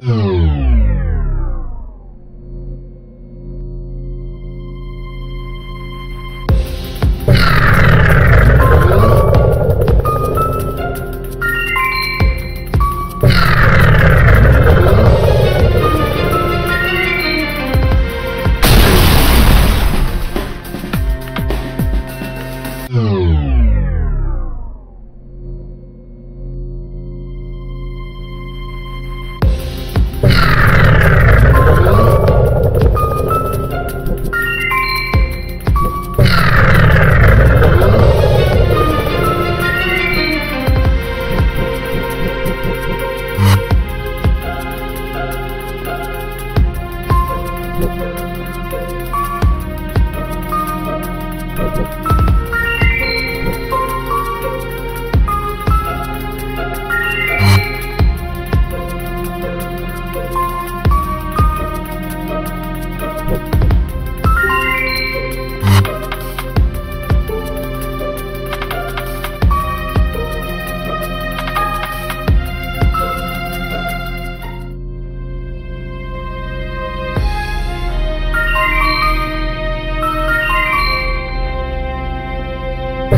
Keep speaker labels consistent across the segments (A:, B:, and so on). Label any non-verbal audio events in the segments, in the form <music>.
A: Mm.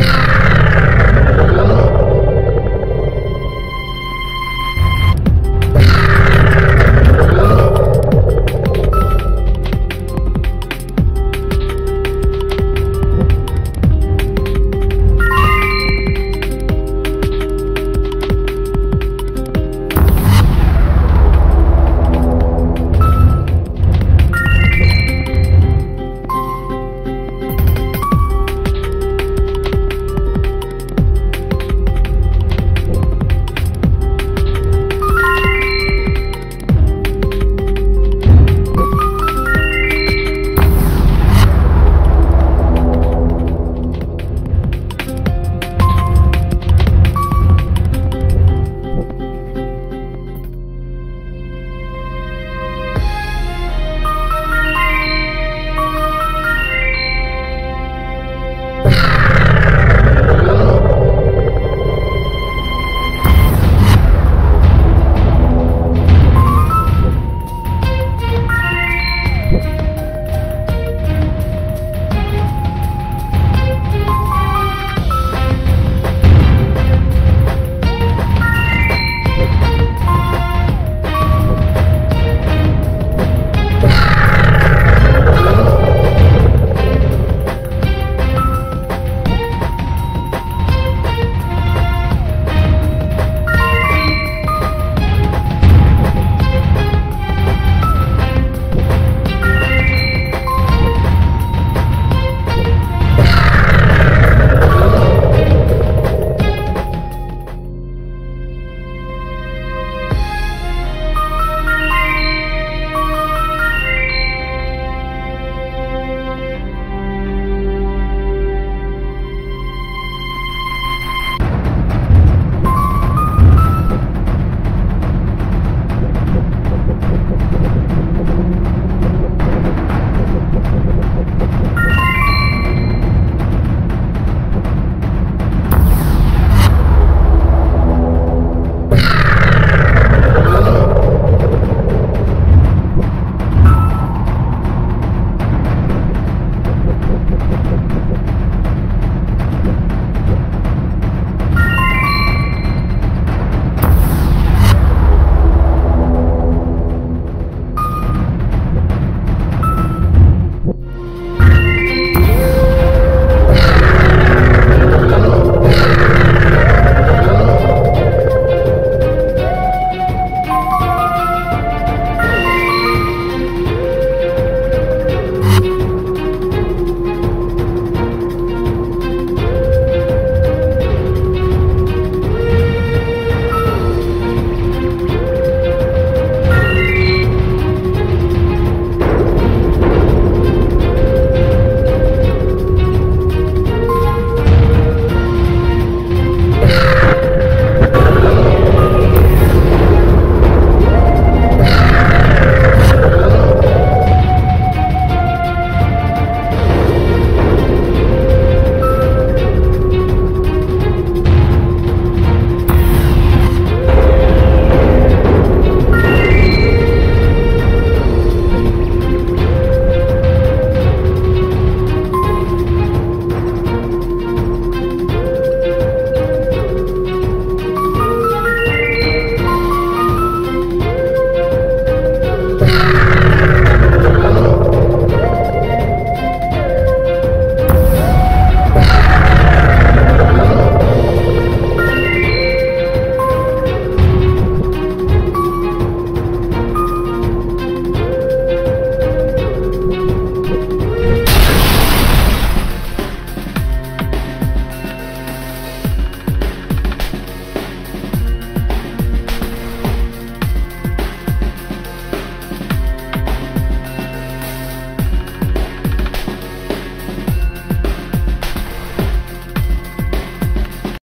A: Yeah. <laughs>